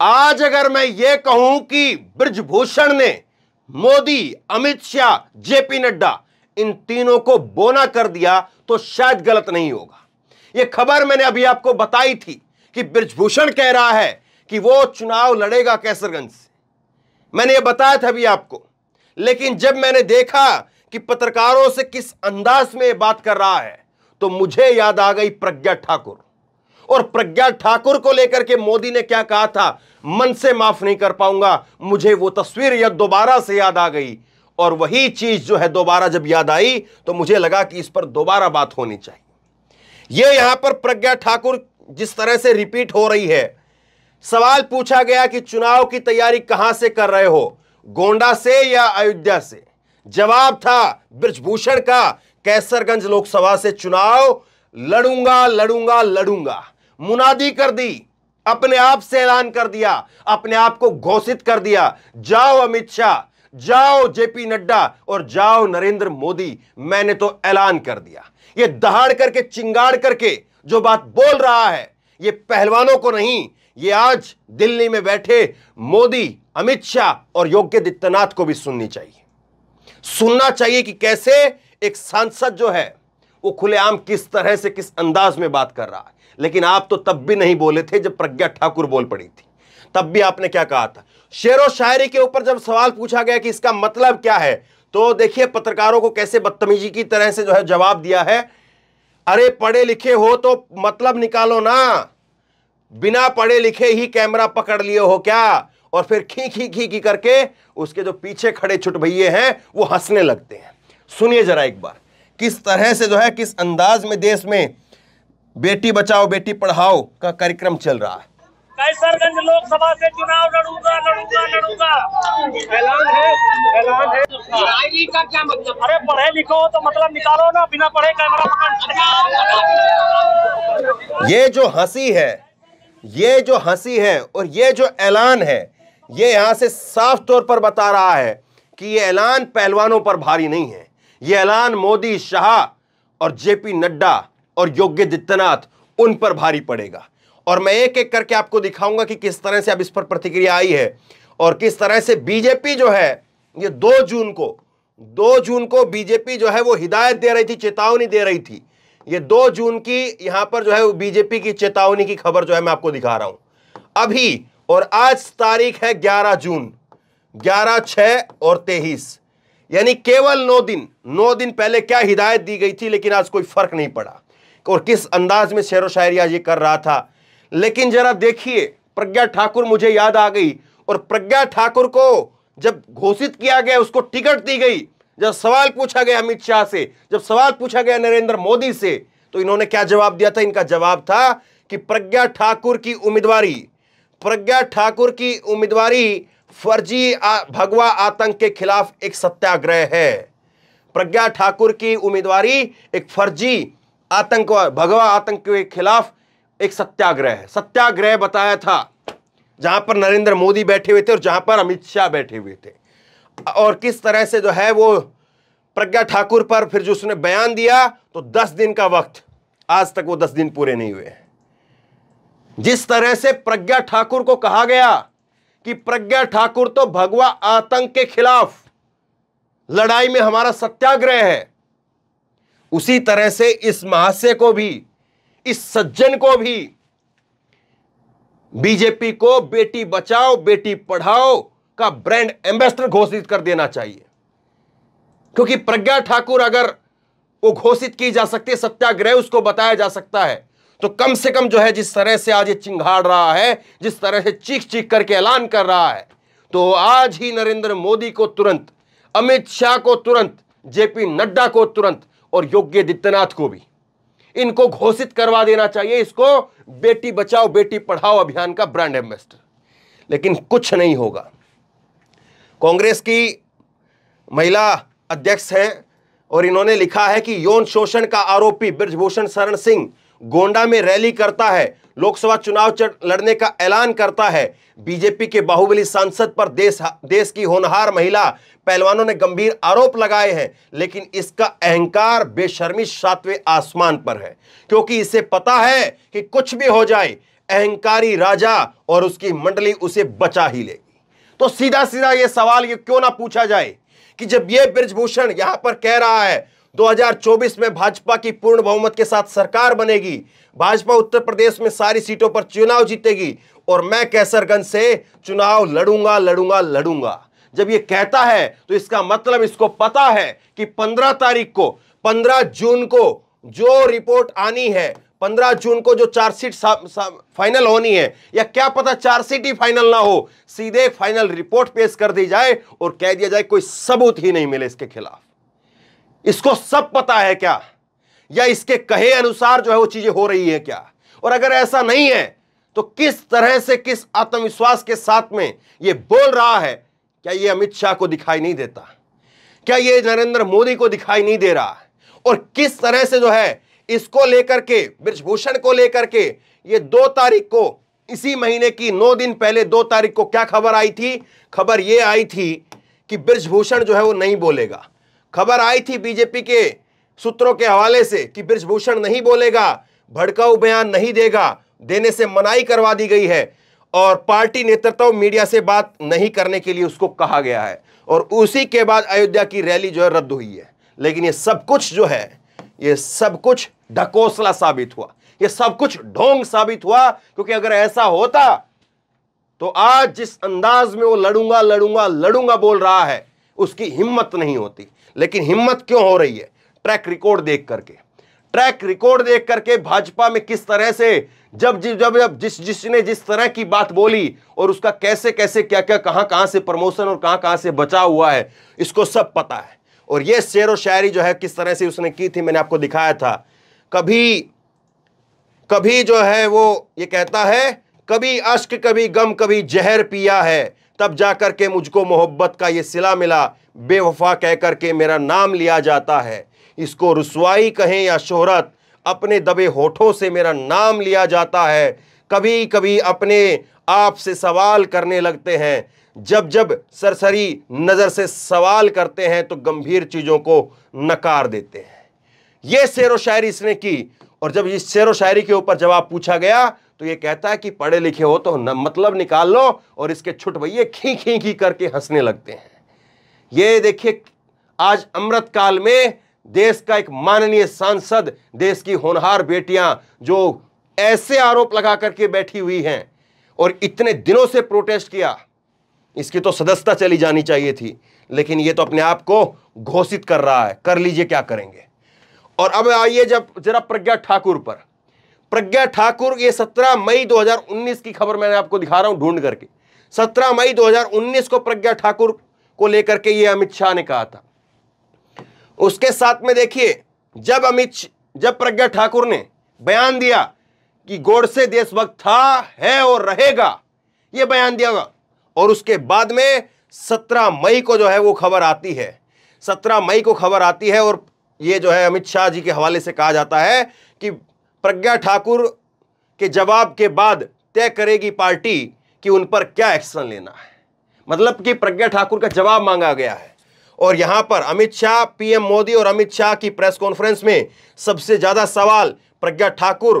आज अगर मैं ये कहूँ कि ब्रजभूषण ने मोदी, अमित शाह, जेपी नड्डा इन तीनों को बोना कर दिया तो शायद गलत नहीं होगा। यह खबर मैंने अभी आपको बताई थी कि ब्रजभूषण कह रहा है कि वो चुनाव लड़ेगा कैसरगंज से। मैंने ये बताया था अभी आपको। लेकिन जब मैंने देखा कि पत्रकारों से किस अंदाज में बात कर रहा है तो मुझे याद आ गई प्रज्ञा ठाकुर। और प्रज्ञा ठाकुर को लेकर के मोदी ने क्या कहा था? मन से माफ़ नहीं कर पाऊँगा। मुझे वो तस्वीर यह दोबारा से याद आ गई। और वही चीज़ जो है दोबारा जब याद आई तो मुझे लगा कि इस पर दोबारा बात होनी चाहिए। यह यहाँ पर प्रज्ञा ठाकुर जिस तरह से रिपीट हो रही है। सवाल पूछा गया कि चुनाव की तैयारी कहाँ से कर रहे हो? गोंडा से या अयोध्या से? जवाब था ब्रजभूषण का। कैसरगंज लोकसभा से चुनाव। लड़ूँगा लड़ूँगा लड़ूँगा। मुनादी कर दी, अपने आप से ऐलान कर दिया, अपने आप को घोषित कर दिया। जाओ अमित शाह, जाओ जेपी नड्डा और जाओ नरेंद्र मोदी, मैंने तो ऐलान कर दिया। ये दहाड़ करके, चिंगाड़ करके जो बात बोल रहा है, ये पहलवानों को नहीं, ये आज दिल्ली में बैठे मोदी, अमित शाह और योग्य आदित्यनाथ को भी सुननी चाहिए। सुनना चाहिए कि कैसे एक सांसद जो है वो खुलेआम किस तरह से किस अंदाज में बात कर रहा है। लेकिन आप तो तब भी नहीं बोले थे जब प्रज्ञा ठाकुर बोल पड़ी थी। तब भी आपने क्या कहा था? शेर शायरी के ऊपर जब सवाल पूछा गया कि इसका मतलब क्या है तो देखिए पत्रकारों को कैसे बदतमीजी की तरह से जो है जवाब दिया है। अरे, पढ़े लिखे हो तो मतलब निकालो ना। बिना पढ़े लिखे ही कैमरा पकड़ लिए हो क्या? और फिर खी खी खी खी करके उसके जो पीछे खड़े छुट भैये हैं, वो हंसने लगते हैं। सुनिए जरा एक बार। किस तरह से जो है किस अंदाज में देश में बेटी बचाओ बेटी पढ़ाओ का कार्यक्रम चल रहा है? कैसरगंज लोकसभा से चुनाव लड़ूँगा लड़ूँगा लड़ूँगा। ऐलान है ऐलान है। शायरी का क्या मतलब? अरे पढ़े लिखो तो मतलब निकालो ना बिना पढ़े कैमरा पकड़। ये जो हँसी है ये जो हँसी है और ये जो ऐलान है ये यहाँ से साफ़ तौर पर बता रहा है कि ये ऐलान पहलवानों पर भारी नहीं है। ये ऐलान मोदी, शाह और जेपी नड्डा और योगी आदित्यनाथ उन पर भारी पड़ेगा। और मैं एक एक करके आपको दिखाऊँगा कि किस तरह से अब इस पर प्रतिक्रिया आई है और किस तरह से बीजेपी जो है, ये दो जून को, दो जून को बीजेपी जो है वो हिदायत दे रही थी, चेतावनी दे रही थी। ये दो जून की यहाँ पर जो है बीजेपी की चेतावनी की खबर जो है मैं आपको दिखा रहा हूँ। अभी और आज तारीख है 11 जून 11 छह और 23 यानी केवल नौ दिन नौ दिन पहले क्या हिदायत दी गई थी, लेकिन आज कोई फ़र्क नहीं पड़ा। और किस अंदाज में शेर व शायरी आज ये कर रहा था? लेकिन जरा देखिए, प्रज्ञा ठाकुर मुझे याद आ गई। और प्रज्ञा ठाकुर को जब घोषित किया गया, उसको टिकट दी गई, जब सवाल पूछा गया अमित शाह से, जब सवाल पूछा गया नरेंद्र मोदी से तो इन्होंने क्या जवाब दिया था? इनका जवाब था कि प्रज्ञा ठाकुर की उम्मीदवारी, प्रज्ञा ठाकुर की उम्मीदवारी फर्जी आ, भगवा आतंक के खिलाफ एक सत्याग्रह है। प्रज्ञा ठाकुर की उम्मीदवारी एक फर्जी आतंक भगवा आतंक के खिलाफ एक सत्याग्रह है। सत्याग्रह बताया था जहाँ पर नरेंद्र मोदी बैठे हुए थे और जहाँ पर अमित शाह बैठे हुए थे। और किस तरह से जो है वो प्रज्ञा ठाकुर पर फिर जो उसने बयान दिया तो दस दिन का वक्त आज तक वो दस दिन पूरे नहीं हुए जिस तरह से प्रज्ञा ठाकुर को कहा गया कि प्रज्ञा ठाकुर तो भगवा आतंक के खिलाफ लड़ाई में हमारा सत्याग्रह है। उसी तरह से इस महाशय को भी, इस सज्जन को भी, बीजेपी को बेटी बचाओ, बेटी पढ़ाओ का ब्रांड एम्बेसडर घोषित कर देना चाहिए। क्योंकि प्रज्ञा ठाकुर अगर वो घोषित की जा सकती है, सत्याग्रह उसको बताया जा सकता है। तो कम से कम जो है जिस तरह से आज ये चिंगाड़ रहा है, जिस तरह से चीख चीख करके ऐलान कर रहा है तो आज ही नरेंद्र मोदी को तुरंत, अमित शाह को तुरंत, जेपी नड्डा को तुरंत और योगी आदित्यनाथ को भी। इनको घोषित करवा देना चाहिए इसको, बेटी बचाओ, बेटी पढ़ाओ अभियान का ब्रांड एम्बेसडर। लेकिन कुछ नहीं होगा। कांग्रेस की महिला अध्यक्ष है और इन्होंने लिखा है कि यौन शोषण का आरोपी ब्रजभूषण शरण सिंह गोंडा में रैली करता है, लोकसभा चुनाव लड़ने का ऐलान करता है। बीजेपी के बाहुबली सांसद पर देश देश की होनहार महिला पहलवानों ने गंभीर आरोप लगाए हैं, लेकिन इसका अहंकार बेशर्मी सातवें आसमान पर है। क्योंकि इसे पता है कि कुछ भी हो जाए, अहंकारी राजा और उसकी मंडली उसे बचा ही लेगी। तो सीधा सीधा यह सवाल ये क्यों ना पूछा जाए कि जब यह ब्रजभूषण यहाँ पर कह रहा है 2024 में भाजपा की पूर्ण बहुमत के साथ सरकार बनेगी। भाजपा उत्तर प्रदेश में सारी सीटों पर चुनाव जीतेगी और मैं कैसरगंज से चुनाव लड़ूँगा लड़ूँगा लड़ूँगा। जब ये कहता है तो इसका मतलब इसको पता है कि 15 तारीख को 15 जून को जो रिपोर्ट आनी है 15 जून को जो चार्जशीट फाइनल होनी है, या क्या पता चार्जशीट ही फाइनल ना हो, सीधे फाइनल रिपोर्ट पेश कर दी जाए और कह दिया जाए कोई सबूत ही नहीं मिले इसके खिलाफ। इसको सब पता है क्या? या इसके कहे अनुसार जो है वो चीज़ें हो रही है क्या? और अगर ऐसा नहीं है तो किस तरह से किस आत्मविश्वास के साथ में ये बोल रहा है? क्या ये अमित शाह को दिखाई नहीं देता? क्या ये नरेंद्र मोदी को दिखाई नहीं दे रहा? और किस तरह से जो है इसको लेकर के, ब्रजभूषण को लेकर के, ये दो तारीख को, इसी महीने की नौ दिन पहले दो तारीख को क्या खबर आई थी? खबर ये आई थी कि ब्रजभूषण जो है वो नहीं बोलेगा। खबर आई थी बीजेपी के सूत्रों के हवाले से कि ब्रजभूषण नहीं बोलेगा, भड़काऊ बयान नहीं देगा, देने से मनाई करवा दी गई है और पार्टी नेतृत्व मीडिया से बात नहीं करने के लिए उसको कहा गया है और उसी के बाद अयोध्या की रैली जो है रद्द हुई है। लेकिन ये सब कुछ जो है, ये सब कुछ ढकोसला साबित हुआ। ये सब कुछ ढोंग साबित हुआ, क्योंकि अगर ऐसा होता तो आज जिस अंदाज में वो लड़ूँगा लड़ूँगा लड़ूँगा बोल रहा है उसकी हिम्मत नहीं होती। लेकिन हिम्मत क्यों हो रही है? ट्रैक रिकॉर्ड देख करके। ट्रैक रिकॉर्ड देख करके भाजपा में किस तरह से जब जब जब जिस, जिसने जिस तरह की बात बोली और उसका कैसे कैसे क्या क्या कहाँ कहाँ से प्रमोशन और कहाँ कहाँ से बचा हुआ है, इसको सब पता है। और ये शेर व शायरी जो है, किस तरह से उसने की थी, मैंने आपको दिखाया था। कभी कभी जो है वो ये कहता है, कभी अश्क, कभी गम, कभी जहर पिया है। तब जाकर के मुझको मोहब्बत का ये सिला मिला। बेवफा कह करके मेरा नाम लिया जाता है। इसको रसवाई कहें या शोहरत, अपने दबे होठों से मेरा नाम लिया जाता है। कभी कभी अपने आप से सवाल करने लगते हैं। जब जब सरसरी नज़र से सवाल करते हैं तो गंभीर चीज़ों को नकार देते हैं। यह शेर व शायरी इसने की। और जब इस शेर व शायरी के ऊपर जवाब पूछा गया तो ये कहता है कि पढ़े लिखे हो तो न मतलब निकाल लो और इसके छुट भैये खी खी खी करके हंसने लगते हैं। ये देखिए, आज अमृत काल में देश का एक माननीय सांसद, देश की होनहार बेटियाँ जो ऐसे आरोप लगा करके बैठी हुई हैं और इतने दिनों से प्रोटेस्ट किया, इसकी तो सदस्यता चली जानी चाहिए थी, लेकिन ये तो अपने आप को घोषित कर रहा है। कर लीजिए क्या करेंगे? और अब आइए जब जरा प्रज्ञा ठाकुर पर। प्रज्ञा ठाकुर, ये 17 मई 2019 की खबर मैंने आपको दिखा रहा हूँ ढूंढ करके। 17 मई 2019 को प्रज्ञा ठाकुर को लेकर के ये अमित शाह ने कहा था। उसके साथ में देखिए, जब अमित जब प्रज्ञा ठाकुर ने बयान दिया कि गोडसे देशभक्त था, है और रहेगा यह बयान दिया हुआ। और उसके बाद में सत्रह मई को जो है वो खबर आती है, सत्रह मई को खबर आती है और ये जो है अमित शाह जी के हवाले से कहा जाता है कि प्रज्ञा ठाकुर के जवाब के बाद तय करेगी पार्टी कि उन पर क्या एक्शन लेना है। मतलब कि प्रज्ञा ठाकुर का जवाब मांगा गया है। और यहाँ पर अमित शाह पीएम मोदी और अमित शाह की प्रेस कॉन्फ्रेंस में सबसे ज़्यादा सवाल प्रज्ञा ठाकुर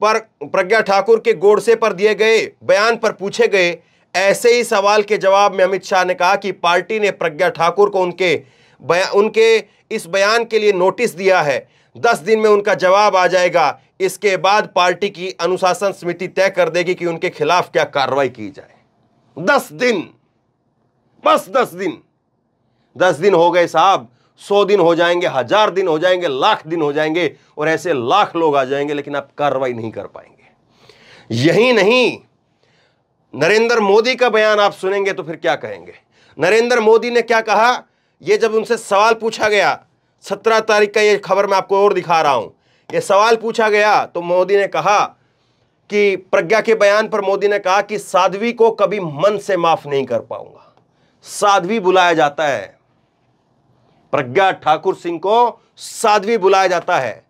पर प्रज्ञा ठाकुर के गोडसे पर दिए गए बयान पर पूछे गए। ऐसे ही सवाल के जवाब में अमित शाह ने कहा कि पार्टी ने प्रज्ञा ठाकुर को उनके बया, उनके इस बयान के लिए नोटिस दिया है दस दिन में उनका जवाब आ जाएगा। इसके बाद पार्टी की अनुशासन समिति तय कर देगी कि उनके खिलाफ क्या कार्रवाई की जाए। दस दिन। बस दस दिन। दस दिन हो गए साहब। सौ दिन हो जाएँगे, हज़ार दिन हो जाएँगे, लाख दिन हो जाएँगे और ऐसे लाख लोग आ जाएँगे, लेकिन आप कार्रवाई नहीं कर पाएँगे। यही नहीं। नरेंद्र मोदी का बयान आप सुनेंगे तो फिर क्या कहेंगे? नरेंद्र मोदी ने क्या कहा? यह जब उनसे सवाल पूछा गया सत्रह तारीख का ये खबर मैं आपको और दिखा रहा हूँ। ये सवाल पूछा गया तो मोदी ने कहा कि प्रज्ञा के बयान पर मोदी ने कहा कि साध्वी को कभी मन से माफ़ नहीं कर पाऊँगा। साध्वी बुलाया जाता है। प्रज्ञा ठाकुर सिंह को साध्वी बुलाया जाता है।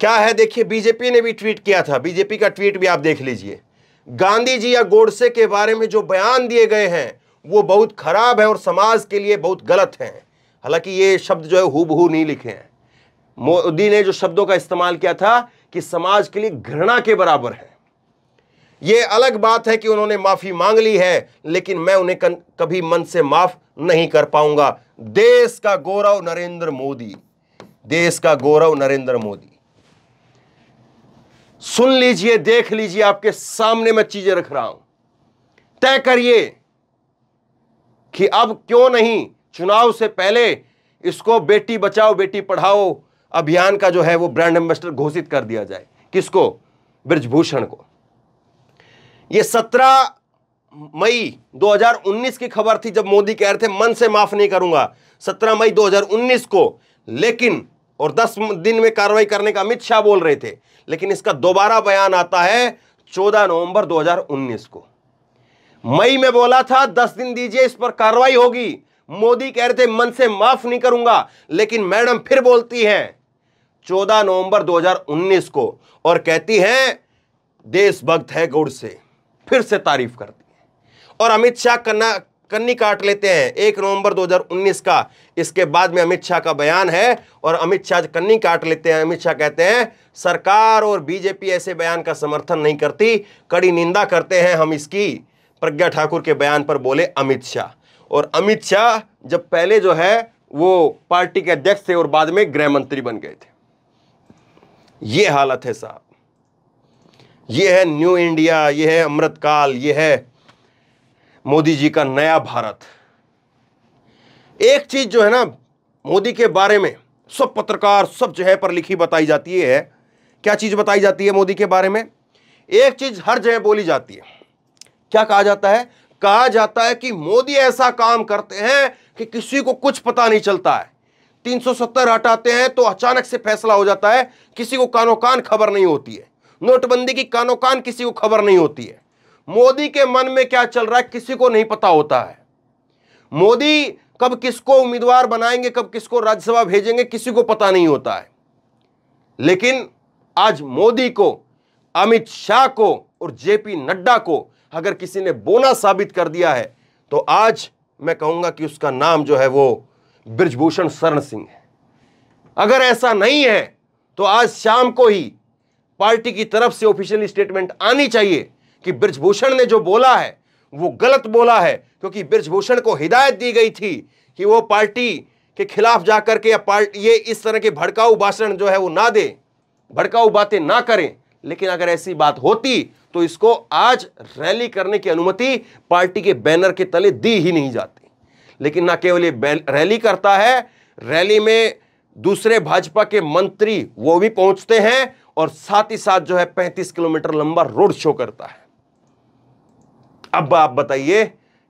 क्या है? देखिए बीजेपी ने भी ट्वीट किया था। बीजेपी का ट्वीट भी आप देख लीजिए। गांधी जी या गोडसे के बारे में जो बयान दिए गए हैं, वो बहुत खराब है और समाज के लिए बहुत गलत है। हालाँकि ये शब्द जो है हु नहीं लिखे हैं। मोदी ने जो शब्दों का इस्तेमाल किया था कि समाज के लिए घृणा के बराबर है। यह अलग बात है कि उन्होंने माफ़ी मांग ली है, लेकिन मैं उन्हें कभी मन से माफ़ नहीं कर पाऊँगा। देश का गौरव नरेंद्र मोदी। देश का गौरव नरेंद्र मोदी। सुन लीजिए, देख लीजिए, आपके सामने मैं चीज़ें रख रहा हूँ। तय करिए कि अब क्यों नहीं चुनाव से पहले इसको बेटी बचाओ, बेटी पढ़ाओ अभियान का जो है वो ब्रांड एम्बेसडर घोषित कर दिया जाए। किसको? ब्रजभूषण को। ये सत्रह मई 2019 की खबर थी जब मोदी कह रहे थे, मन से माफ़ नहीं करूँगा। 17 मई 2019 को, लेकिन, और 10 दिन में कार्रवाई करने का अमित शाह बोल रहे थे, लेकिन इसका दोबारा बयान आता है 14 नवंबर 2019 को। मई में बोला था 10 दिन दीजिए, इस पर कार्रवाई होगी। मोदी कह रहे थे, मन से माफ़ नहीं करूँगा। लेकिन मैडम फिर बोलती हैं 14 नवंबर 2019 को। और कहती हैं, देशभक्त है गुड़ से। फिर से तारीफ़ करती है। और अमित शाह कन्ना, कन्नी काट लेते हैं, एक नवंबर 2019 का। इसके बाद में अमित शाह का बयान है, और अमित शाह कन्नी काट लेते हैं, अमित शाह कहते हैं, सरकार और बीजेपी ऐसे बयान का समर्थन नहीं करती। कड़ी निंदा करते हैं हम इसकी। प्रज्ञा ठाकुर के बयान पर बोले अमित शाह। और अमित शाह जब पहले जो है, वो पार्टी के अध्यक्ष थे और बाद में गृह मंत्री बन गए थे। ये हालत है साहब। ये है न्यू इंडिया, ये है अमृतकाल ये है मोदी जी का नया भारत। एक चीज़ जो है ना, मोदी के बारे में सब पत्रकार, सब जगह पर लिखी बताई जाती है। क्या चीज़ बताई जाती है मोदी के बारे में? एक चीज़ हर जगह बोली जाती है। क्या कहा जाता है? कहा जाता है कि मोदी ऐसा काम करते हैं कि किसी को कुछ पता नहीं चलता है। 370 हटाते हैं तो अचानक से फैसला हो जाता है, किसी को कानो कान खबर नहीं होती है। नोटबंदी की कानो कान किसी को खबर नहीं होती है। मोदी के मन में क्या चल रहा है, किसी को नहीं पता होता है। मोदी कब किसको उम्मीदवार बनाएँगे, कब किसको राज्यसभा भेजेंगे, किसी को पता नहीं होता है। लेकिन आज मोदी को, अमित शाह को और जेपी नड्डा को अगर किसी ने बोना साबित कर दिया है तो आज मैं कहूँगा कि उसका नाम जो है वो ब्रजभूषण शरण सिंह है। अगर ऐसा नहीं है तो आज शाम को ही पार्टी की तरफ़ से ऑफिशियल स्टेटमेंट आनी चाहिए कि ब्रजभूषण ने जो बोला है, वो गलत बोला है, क्योंकि ब्रजभूषण को हिदायत दी गई थी कि वो पार्टी के खिलाफ जाकर के या पार्टी ये इस तरह के भड़काऊ भाषण जो है वो ना दे। भड़काऊ बातें ना करें, लेकिन अगर ऐसी बात होती तो इसको आज रैली करने की अनुमति पार्टी के बैनर के तले दी ही नहीं जाती। लेकिन ना केवल ये रैली करता है, रैली में दूसरे भाजपा के मंत्री वो भी पहुँचते हैं और साथ ही साथ जो है 35 किलोमीटर लंबा रोड शो करता है। अब आप बताइए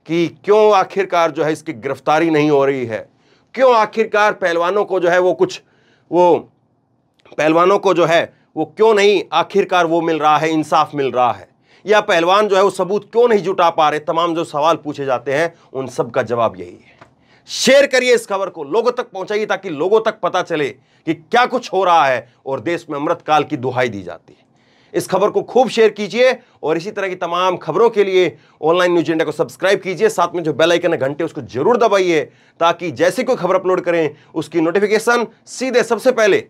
कि क्यों आखिरकार जो है इसकी गिरफ्तारी नहीं हो रही है? क्यों आखिरकार पहलवानों को जो है वो कुछ, वो पहलवानों को जो है वो क्यों नहीं आखिरकार वो मिल रहा है, इंसाफ मिल रहा है? या पहलवान जो है वो सबूत क्यों नहीं जुटा पा रहे? तमाम जो सवाल पूछे जाते हैं, उन सब का जवाब यही है। शेयर करिए इस खबर को, लोगों तक पहुंचाइए ताकि लोगों तक पता चले कि क्या कुछ हो रहा है और देश में अमृतकाल की दुहाई दी जाती है। इस खबर को खूब शेयर कीजिए और इसी तरह की तमाम खबरों के लिए ऑनलाइन न्यूज़ इंडिया को सब्सक्राइब कीजिए। साथ में जो बेल आइकन है घंटे, उसको ज़रूर दबाइए ताकि जैसे कोई खबर अपलोड करें, उसकी नोटिफिकेशन सीधे सबसे पहले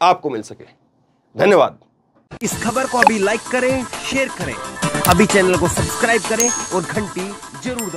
आपको मिल सके। धन्यवाद। इस खबर को अभी लाइक करें शेयर करें। अभी चैनल को सब्सक्राइब करें और घंटी ज़रूर दबाएँ।